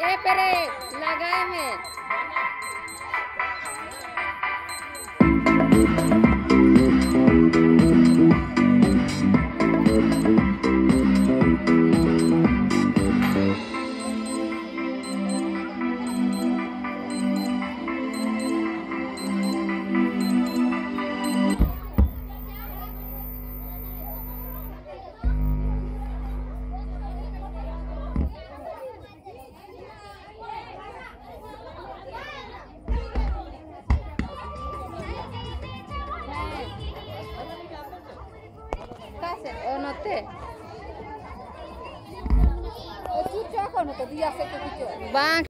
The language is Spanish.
ये पेरे लगाए हैं te. Escucho ako no to dia se ko kicho. Bang